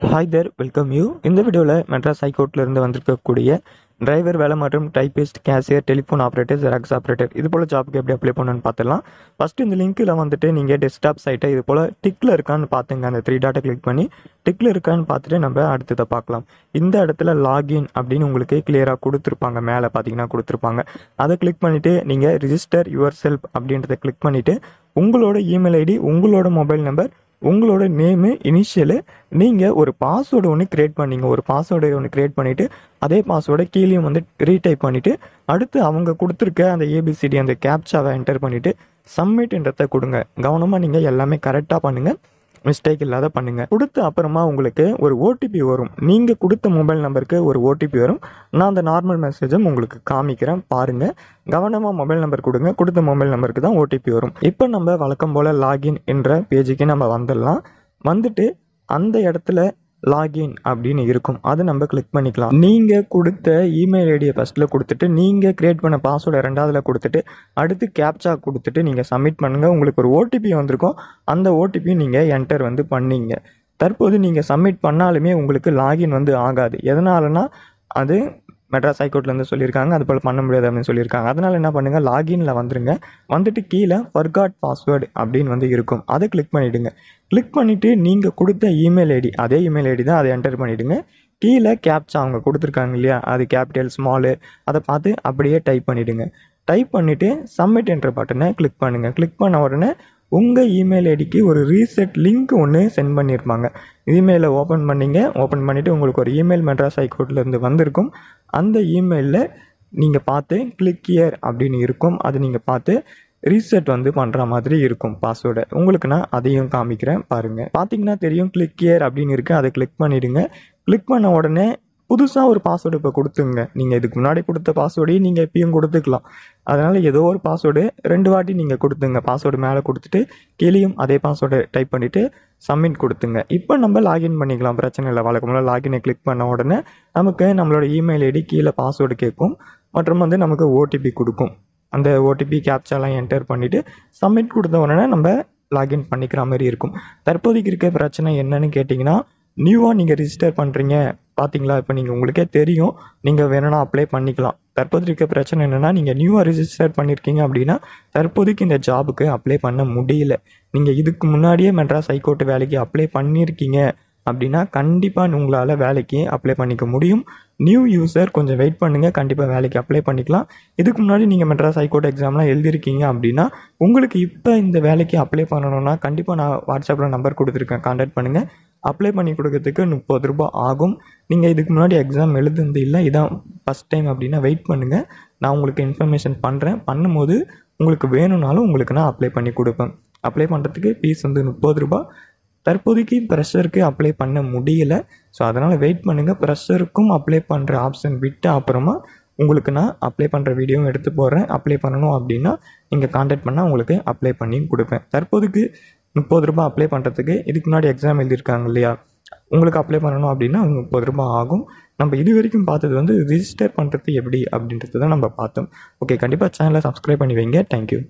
Hi there welcome you இந்த வீடியோவில் மெட்ராஸ் ஹைகோர்ட்லேருந்து வந்திருக்கக்கூடிய டிரைவர் வேலை மற்றும் typist cashier telephone operator Xerox operator இது போல் ஜாப்புக்கு எப்படி அப்ளை பண்ணணும்னு பார்த்துலாம் ஃபஸ்ட்டு இந்த லிங்க்கில் வந்துட்டு நீங்கள் டெஸ்க்டாப் சைட்டை இது போல் டிக்கில் இருக்கான்னு பார்த்துங்க. அந்த த்ரீ டாட்டை கிளிக் பண்ணி டிக்கில் இருக்கான்னு பார்த்துட்டு நம்ம அடுத்ததை பார்க்கலாம். இந்த இடத்துல லாகின் அப்படின்னு உங்களுக்கு கிளியராக கொடுத்துருப்பாங்க. மேலே பார்த்தீங்கன்னா கொடுத்துருப்பாங்க. அதை கிளிக் பண்ணிவிட்டு நீங்கள் ரிஜிஸ்டர் யுவர் செல்ஃப் அப்படின்றத கிளிக் பண்ணிவிட்டு உங்களோட இமெயில் ஐடி உங்களோட மொபைல் நம்பர் உங்களோட நேமு இனிஷியலு நீங்கள் ஒரு பாஸ்வேர்டு ஒன்று க்ரியேட் பண்ணீங்க. ஒரு பாஸ்வேர்டு ஒன்று க்ரியேட் பண்ணிவிட்டு அதே பாஸ்வேர்டை கீழேயும் வந்து ரீடைப் பண்ணிவிட்டு அடுத்து அவங்க கொடுத்துருக்க அந்த ஏபிசிடி அந்த கேப்சாவை என்டர் பண்ணிவிட்டு சப்மிட்ன்றத கொடுங்க. கவனமாக நீங்கள் எல்லாமே கரெக்டாக பண்ணுங்கள் மிஸ்டேக் இல்லாத பண்ணுங்க. கொடுத்த அப்புறமா உங்களுக்கு ஒரு ஓடிபி வரும். நீங்க கொடுத்த மொபைல் நம்பருக்கு ஒரு ஓடிபி வரும். நான் அந்த நார்மல் மெசேஜும் உங்களுக்கு காமிக்கிறேன். பாருங்க. கவனமா மொபைல் நம்பர் கொடுங்க. கொடுத்த மொபைல் நம்பருக்கு தான் ஓடிபி வரும். இப்போ நம்ம வழக்கம் போல லாகின் என்ற பேஜுக்கு நம்ம வந்துடலாம். வந்துட்டு அந்த இடத்துல லாகின் அப்படின்னு இருக்கும். அதை நம்ம கிளிக் பண்ணிக்கலாம். நீங்கள் கொடுத்த இமெயில் ஐடியை ஃபஸ்ட்டில் கொடுத்துட்டு நீங்கள் க்ரியேட் பண்ண பாஸ்வேர்டை ரெண்டாவதுல கொடுத்துட்டு அடுத்து கேப்சா கொடுத்துட்டு நீங்கள் சப்மிட் பண்ணுங்கள் உங்களுக்கு ஒரு ஓடிபி வந்திருக்கும். அந்த ஓடிபி நீங்கள் என்டர் வந்து பண்ணீங்க. தற்போது நீங்கள் சப்மிட் பண்ணாலுமே உங்களுக்கு லாகின் வந்து ஆகாது. எதனாலனா அது மெட்ராஸ் ஹைகோர்ட்லேருந்து சொல்லியிருக்காங்க அது போல் பண்ண முடியாது அப்படின்னு சொல்லியிருக்காங்க. அதனால் என்ன பண்ணுங்கள் லாகின்ல வந்துருங்க. வந்துட்டு கீழே ஃபர்காட் பாஸ்வேர்டு அப்படின்னு வந்து இருக்கும். அதை கிளிக் பண்ணிவிடுங்க கிளிக் பண்ணிவிட்டு நீங்கள் கொடுத்த இமெயில் ஐடி அதே இமெயில் ஐடி தான் அதை என்டர் பண்ணிவிடுங்க கீழே கேப்சா அவங்க கொடுத்துருக்காங்க இல்லையா அது கேபிட்டல் ஸ்மாலு அதை பார்த்து அப்படியே டைப் பண்ணிவிடுங்க டைப் பண்ணிவிட்டு சப்மிட் என்ற பட்டனை கிளிக் பண்ணுங்கள் கிளிக் பண்ண உடனே உங்கள் இமெயில் ஐடிக்கு ஒரு ரீசெட் லிங்க் ஒன்று சென்ட் பண்ணியிருப்பாங்க இமெயிலை ஓப்பன் பண்ணிங்க. ஓப்பன் பண்ணிவிட்டு உங்களுக்கு ஒரு இமெயில் மெட்ராஸ் ஹைகோர்ட்லேருந்து வந்திருக்கும். அந்த இமெயிலில் நீங்கள் பார்த்து கிளிக் இயர் அப்படின்னு இருக்கும். அது நீங்கள் பார்த்து ரீசெட் வந்து பண்ணுற மாதிரி இருக்கும் பாஸ்வேர்டை உங்களுக்கு நான் அதையும் காமிக்கிறேன் பாருங்கள் பார்த்தீங்கன்னா தெரியும் கிளிக் இயர் அப்படின்னு இருக்குது அதை கிளிக் பண்ணிவிடுங்க கிளிக் பண்ண உடனே புதுசாக ஒரு பாஸ்வேர்டு இப்போ கொடுத்துங்க. நீங்கள் இதுக்கு முன்னாடி கொடுத்த பாஸ்வேர்டையும் நீங்கள் எப்பயும் கொடுத்துக்கலாம். அதனால் ஏதோ ஒரு பாஸ்வேர்டு ரெண்டு வாட்டி நீங்கள் கொடுத்துங்க. பாஸ்வேர்டு மேலே கொடுத்துட்டு கீழேயும் அதே பாஸ்வேர்டை டைப் பண்ணிவிட்டு சப்மிட் கொடுத்துங்க. இப்போ நம்ம லாகின் பண்ணிக்கலாம். பிரச்சனை இல்லை. வழக்கமெல்லாம் லாகினை கிளிக் பண்ண உடனே நமக்கு நம்மளோட இமெயில் ஐடி கீழே பாஸ்வேர்டு கேட்கும். மற்றும் வந்து நமக்கு ஓடிபி கொடுக்கும். அந்த ஓடிபி கேப்சாலாம் என்டர் பண்ணிவிட்டு சப்மிட் கொடுத்த உடனே நம்ம லாகின் பண்ணிக்கிற மாதிரி இருக்கும். தற்போதைக்கு இருக்க பிரச்சனை என்னன்னு கேட்டிங்கன்னா நியூவாக நீங்கள் ரிஜிஸ்டர் பண்ணுறீங்க பார்த்தீங்களா இப்போ நீங்கள் உங்களுக்கே தெரியும். நீங்கள் வேணும்னா அப்ளை பண்ணிக்கலாம். தற்போது இருக்க பிரச்சனை என்னென்னா நீங்கள் நியூவாக ரிஜிஸ்டர் பண்ணியிருக்கீங்க அப்படின்னா தற்போதைக்கு இந்த ஜாபுக்கு அப்ளை பண்ண முடியல. நீங்கள் இதுக்கு முன்னாடியே மெட்ராஸ் ஹைகோர்ட் வேலைக்கு அப்ளை பண்ணியிருக்கீங்க அப்படின்னா கண்டிப்பாக உங்களால் வேலைக்கு அப்ளை பண்ணிக்க முடியும். நியூ யூசர் கொஞ்சம் வெயிட் பண்ணுங்கள் கண்டிப்பாக வேலைக்கு அப்ளை பண்ணிக்கலாம். இதுக்கு முன்னாடி நீங்கள் மெட்ராஸ் ஹைகோர்ட் எக்ஸாம்லாம் எழுதிருக்கீங்க அப்படின்னா உங்களுக்கு இப்போ இந்த வேலைக்கு அப்ளை பண்ணணும்னா கண்டிப்பாக நான் வாட்ஸ்அப்பில் நம்பர் கொடுத்துருக்கேன். கான்டாக்ட் பண்ணுங்கள் அப்ளை பண்ணி கொடுக்கறதுக்கு முப்பது ரூபாய் ஆகும். நீங்கள் இதுக்கு முன்னாடி எக்ஸாம் எழுதுனது இல்லை இதான் ஃபஸ்ட் டைம் அப்படின்னா வெயிட் பண்ணுங்கள் நான் உங்களுக்கு இன்ஃபர்மேஷன் பண்ணுறேன் பண்ணும்போது உங்களுக்கு வேணும்னாலும் உங்களுக்கு நான் அப்ளை பண்ணி கொடுப்பேன். அப்ளை பண்ணுறதுக்கு ஃபீஸ் வந்து முப்பது ரூபாய். தற்போதைக்கு ப்ரெஷருக்கு அப்ளை பண்ண முடியல. ஸோ அதனால் வெயிட் பண்ணுங்கள் ப்ரெஷருக்கும் அப்ளை பண்ணுற ஆப்ஷன் விட்டு அப்புறமா உங்களுக்கு நான் அப்ளை பண்ணுற வீடியோவும் எடுத்து போடுறேன். அப்ளை பண்ணணும் அப்படின்னா நீங்கள் காண்டாக்ட் பண்ணால் உங்களுக்கு அப்ளை பண்ணி கொடுப்பேன். தற்போதைக்கு முப்பது ரூபாய் அப்ளை பண்ணுறதுக்கு இதுக்கு முன்னாடி எக்ஸாம் எழுதியிருக்காங்க இல்லையா? உங்களுக்கு அப்ளை பண்ணணும் அப்படின்னா முப்பது ரூபாய் ஆகும். நம்ம இது வரைக்கும் பார்த்தது வந்து ரிஜிஸ்டர் பண்ணுறது எப்படி அப்படின்றது தான் நம்ம பார்த்தோம். ஓகே கண்டிப்பாக சேனலை சப்ஸ்கிரைப் பண்ணி வைங்க. தேங்க்யூ